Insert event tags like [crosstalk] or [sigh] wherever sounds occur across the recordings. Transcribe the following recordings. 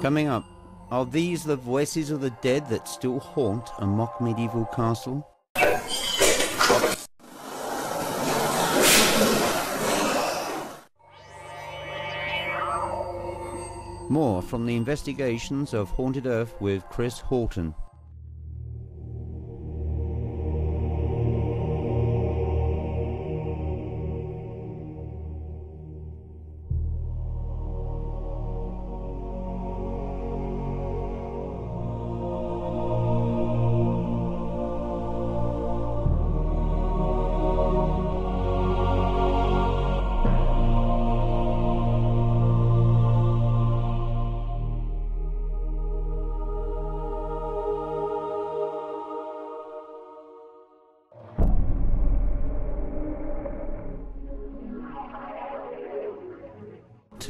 Coming up, are these the voices of the dead that still haunt a mock medieval castle? More from the investigations of Haunted Earth with Chris Horton.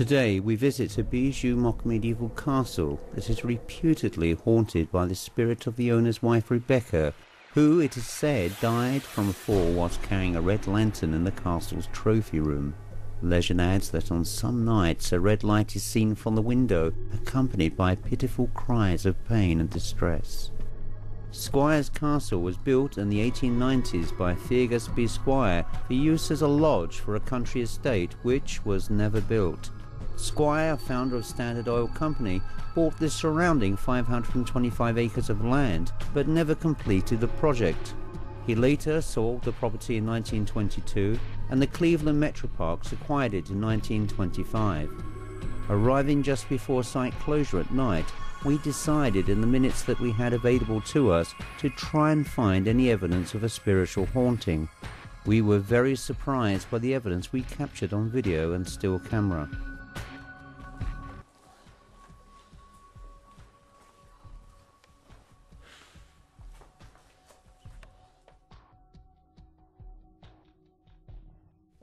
Today we visit a Bijou mock medieval castle that is reputedly haunted by the spirit of the owner's wife Rebecca, who, it is said, died from a fall whilst carrying a red lantern in the castle's trophy room. Legend adds that on some nights a red light is seen from the window, accompanied by pitiful cries of pain and distress. Squire's Castle was built in the 1890s by Feargus B. Squire for use as a lodge for a country estate which was never built. Squire, founder of Standard Oil Company, bought the surrounding 525 acres of land but never completed the project. He later sold the property in 1922 and the Cleveland Metroparks acquired it in 1925. Arriving just before site closure at night, we decided in the minutes that we had available to us to try and find any evidence of a spiritual haunting. We were very surprised by the evidence we captured on video and still camera.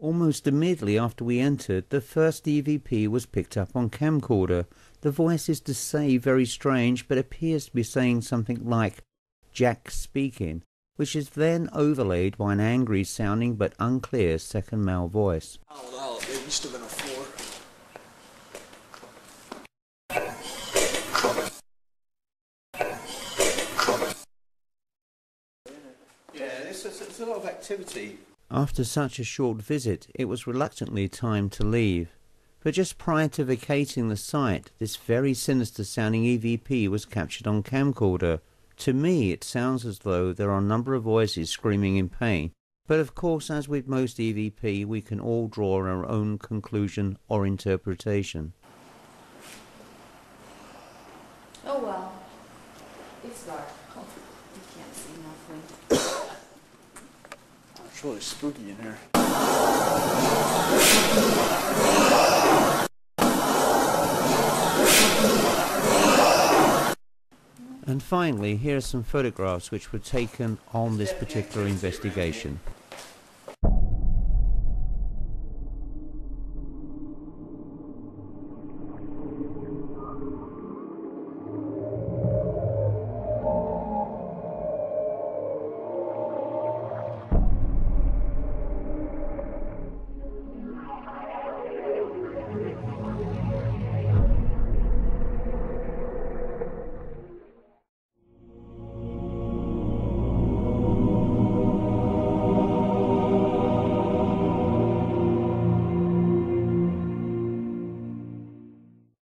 Almost immediately after we entered, the first EVP was picked up on camcorder. The voice is to say very strange, but appears to be saying something like Jack speaking, which is then overlaid by an angry sounding but unclear second male voice. Oh, it must have been a four. Yeah, there's a, there's a lot of activity. After such a short visit, it was reluctantly time to leave. But just prior to vacating the site, this very sinister sounding EVP was captured on camcorder. To me, it sounds as though there are a number of voices screaming in pain. But of course, as with most EVP, we can all draw our own conclusion or interpretation. Oh well, it's dark. [laughs] You can't see nothing. It's really spooky in here. And finally, here are some photographs which were taken on this particular investigation.